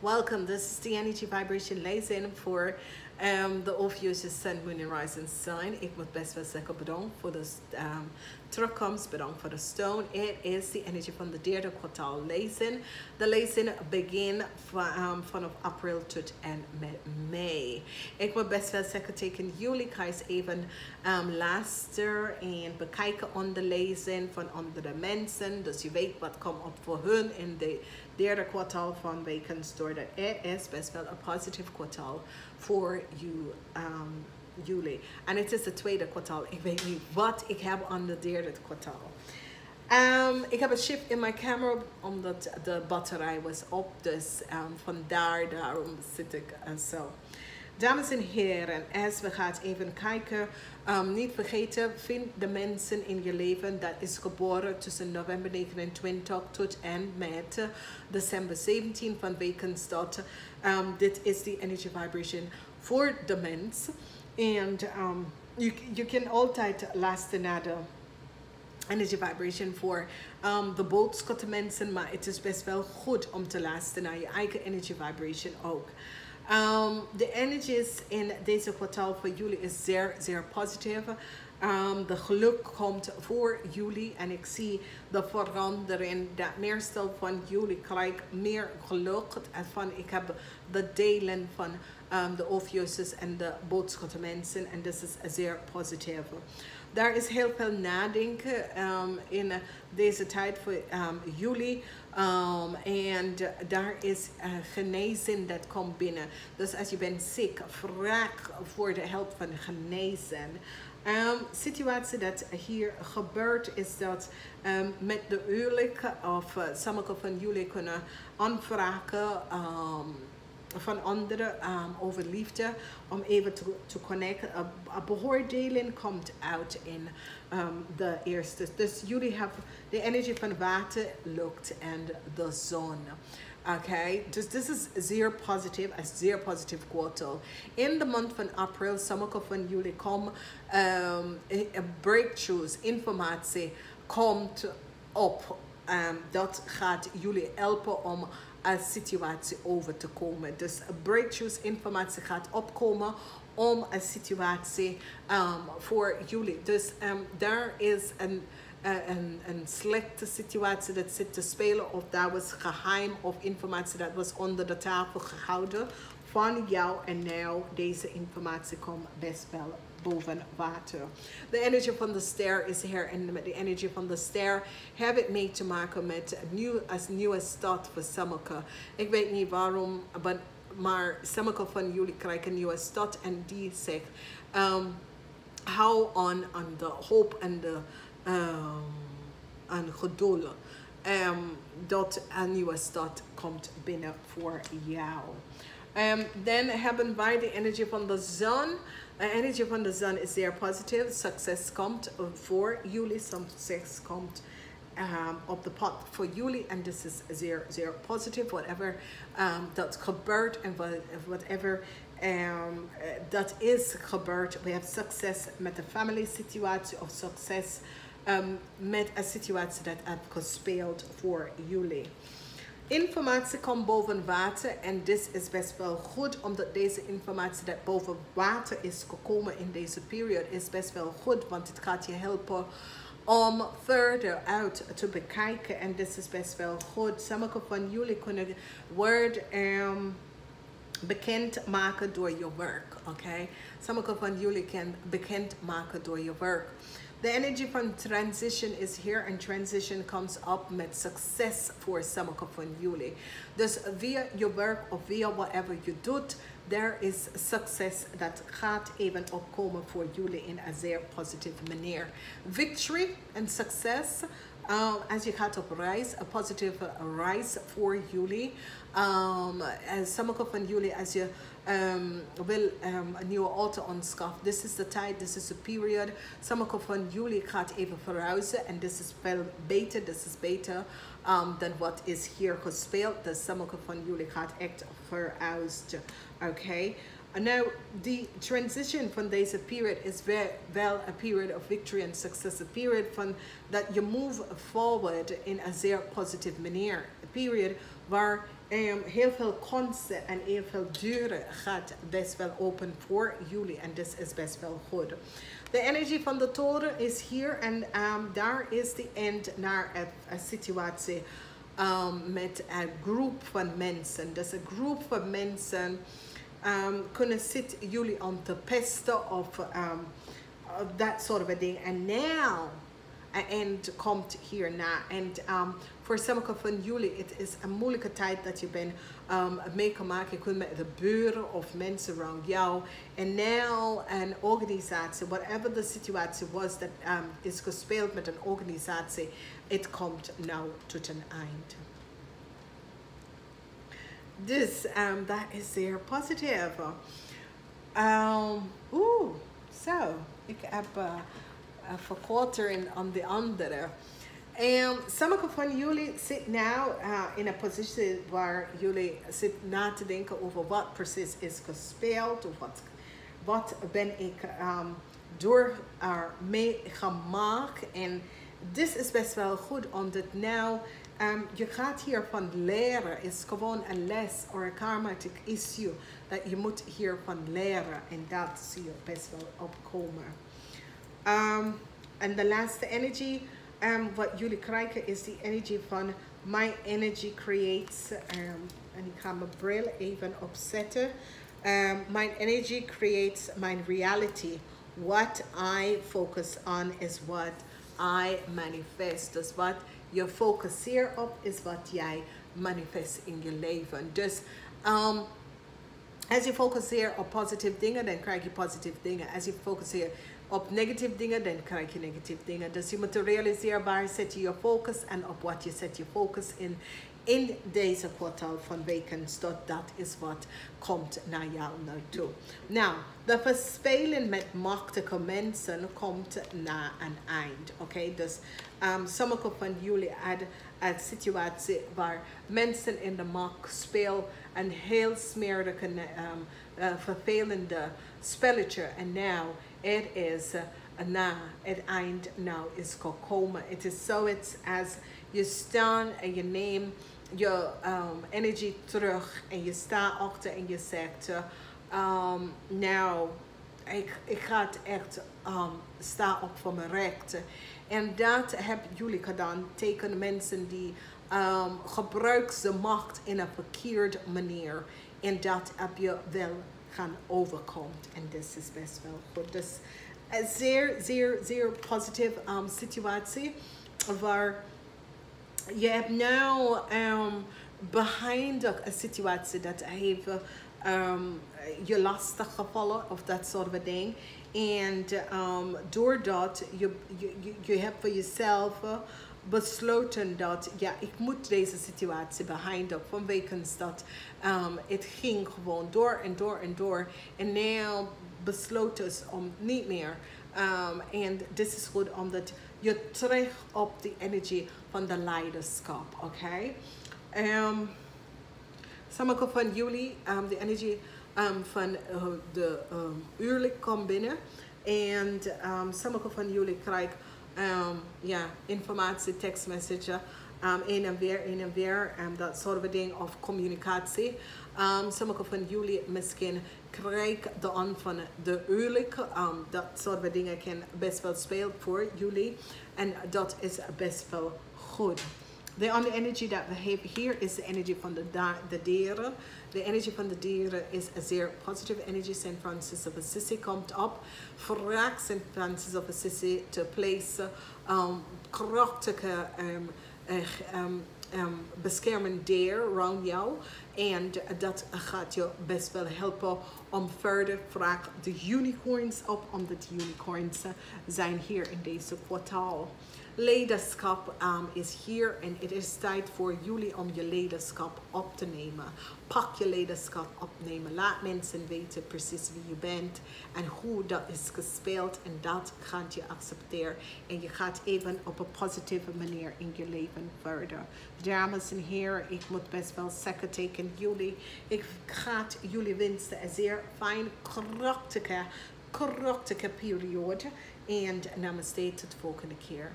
Welcome. This is the energy vibration lezen voor um, de Ophiu'se Sun, Moon and Rising Sign. Ik moet best wel zeggen bedankt voor de um, terugkomst, bedankt voor de steun. Het is de energie van de derde kwartaal lezen. De lezen begin van, um, vanaf april tot en met mei. Ik moet best zeggen tegen jullie, ga eens even um, luisteren en bekijken onder lezen van andere mensen. Dus je weet wat komt op voor hun in de derde kwartaal van weken door dat het is best wel een positief kwartaal voor you, um, jullie. En het is het tweede kwartaal. Ik weet niet wat ik heb aan de derde kwartaal. Um, ik heb een chip in mijn camera omdat de batterij was op. Dus um, vandaar, daarom zit ik uh, zo. Dames en heren, als we gaan even kijken, um, niet vergeten, vind de mensen in je leven dat is geboren tussen november 29 tot en met december 17 van Wekenstad. Um, dit is de energy vibration voor de mens. En um, je, je kan altijd luisteren naar de energy vibration voor um, de boodschappen mensen, maar het is best wel goed om te luisteren naar je eigen energy vibration ook. Um, de energies in deze kwartaal voor jullie is zeer, zeer positief. Um, de geluk komt voor jullie en ik zie de verandering. Dat meestal van jullie krijgt meer geluk. Van, ik heb de delen van um, de Ophiu'ses en de boodschappen mensen en dat is zeer positief. Daar is heel veel nadenken um, in deze tijd voor um, jullie. Um, en daar is uh, genezing dat komt binnen. Dus als je bent ziek, vraag voor de hulp van genezen. Um, situatie dat hier gebeurt is dat um, met de huwelijk of uh, sommige van jullie kunnen aanvragen um, van anderen um, over liefde om even te, te connecten. Een beoordeling komt uit in um, de eerste. Dus jullie hebben de energie van water, lucht en de zon. Okay? dus dit is zeer positief, een zeer positief kwartaal. In the month van april, sommige van jullie komen um, breakthroughs, informatie komt op. Um, dat gaat jullie helpen om een situatie over te komen. Dus breakthroughs informatie gaat opkomen om een situatie um, voor jullie. Dus um, daar is een, uh, een, een slechte situatie dat zit te spelen of dat was geheim of informatie dat was onder de tafel gehouden van jou en nou deze informatie komt best wel boven water. De energie van de ster is hier en met de energie van de ster heb ik mee te maken met nieuw, nieuwe stad voor sommige. Ik weet niet waarom, maar sommige van jullie krijgen een nieuwe stad en die zegt um, hou aan aan de hoop en de um, geduld. Um, dat een nieuwe stad komt binnen voor jou. Um, dan hebben wij de energie van de zon. De energie van de zon is zeer positief. Succes komt voor jullie. Succes komt um, op de pad voor jullie. En dit is zeer, positief. Whatever um, dat en whatever um, dat is gebeurd. We hebben succes met de family situatie of succes um, met een situatie dat heeft gespeeld voor jullie. Informatie komt boven water en dit is best wel goed omdat deze informatie dat boven water is gekomen in deze periode is best wel goed want het gaat je helpen om verder uit te bekijken en dit is best wel goed. Sommige van jullie kunnen word um, bekend maken door je werk, oké? Okay? Sommige van jullie kunnen bekend maken door je werk. The energy from transition is here and transition comes up met succes voor sommige van jullie. Dus via je werk of via whatever you do, there is success that gaat even opkomen voor jullie in a zeer positive manier. Victory and succes um, as you cut up rice, a positive rice for Yuli. Um, as Samakop and Yuli, as you um, will um, new altar on scarf. This is the tide, this is the period. Samakop and Yuli cut even for and this is felt beta, this is beta um, than what is here because spelled the Samakop and Yuli cut act for Okay. Now, the transition from deze period is very, well a period of victory and success, a period from that you move forward in a zeer positive manier, a period waar Um, heel veel kansen en heel veel deuren gaat best wel open voor jullie. En dat is best wel goed. De energie van de toren is hier. En um, daar is de end naar een situatie um, met een groep van mensen. Dus een groep van mensen um, kunnen zitten jullie om te pesten of um, dat soort of thing, and now, een eind komt hierna. En um, voor sommige van jullie, het is een moeilijke tijd je bent um, mee kan maken. Je kunt met de buren of mensen rond jou. En now een organisatie, whatever the situatie was dat um, is gespeeld met een organisatie, het komt nou tot een eind. Dus um, dat is zeer positief. Um, Oeh, zo. Ik heb uh, verkorting aan de andere. En sommige van jullie zitten nu uh, in een positie waar jullie zitten na te denken over wat precies is gespeeld. Of wat, wat ben ik um, door uh, mee gemaakt. En dit is best wel goed omdat nou um, je gaat hiervan leren. is gewoon een les of een karmatic issue dat je moet hiervan leren. En dat zie je best wel opkomen. Um, en de laatste energy um, wat jullie krijgen is die energy van my energy creates. Um, en ik ga mijn bril even opzetten. Um, my energy creates my reality. What I focus on is what I manifest. Dus wat je focus hierop is wat jij manifest in your je leven. Dus um, als je focuseert op positieve dingen, dan krijg je positieve dingen. Als je focuseert op negatieve dingen, dan krijg je negatieve dingen. Dus je moet realiseren waar zet je je focus en op wat je zet je focus in. In deze kwartaal van weken, dat dat is wat komt naar jou naartoe. Nou, de verspelen met machtige mensen komt naar een eind. Oké, okay? dus um, sommige van jullie hadden een situatie waar mensen in de macht spelen een heel smerige, um, uh, vervelende spelletje. En nou, het is uh, na het eind nou is gekomen. Het is zoiets als je staat en je neemt je um, energie terug en je staat achter en je zegt, um, nou, ik, ik ga echt um, op voor mijn rechten. En dat hebben jullie gedaan tegen mensen die um, gebruiken de macht in een verkeerde manier. En dat heb je wel gaan overkomen. En dat is best wel goed. Dus een zeer, zeer, zeer positieve um, situatie waar je hebt nu um, behind een situatie dat heeft um, je lastig gevallen of dat soort van ding. En um, doordat je, je, hebt voor jezelf besloten dat ja, ik moet deze situatie behinden vanwege dat um, het ging gewoon door en door en door. En nu besloten om niet meer. Um, en dit is on omdat you terug up the energy van de leiderschap, oké? Okay? Um, sommige van jullie, um, de energy um, van uh, de um, uurlijk komt binnen. En um, sommige van jullie krijgen um, ja, informatie, tekstmessage, um, een en weer, een en weer, um, dat soort ding, of communicatie. Um, sommige van jullie misschien krijgen de aan van de huwelijk. Um, dat soort dingen kan best wel spelen voor jullie. En dat is best wel goed. De andere energie dat we hebben hier is de energie van de, dieren. De energie van de dieren is een zeer positieve energie. St. Francis of Assisi komt op. Vraag St. Francis of Assisi te plaatsen um, krachtige um, um, um, beschermend dier rond jou. En dat gaat je best wel helpen om verder vraag de unicorns op. Omdat unicorns zijn hier in deze kwartaal leiderschap um, is hier en het is tijd voor jullie om je leiderschap op te nemen. Pak je leiderschap opnemen. Laat mensen weten precies wie je bent en hoe dat is gespeeld en dat gaat je accepteren. En je gaat even op een positieve manier in je leven verder. Dames en heren, ik moet best wel zeggen tegen jullie. Ik ga jullie wensen een zeer fijn, krachtige, krachtige periode. En namaste tot de volgende keer.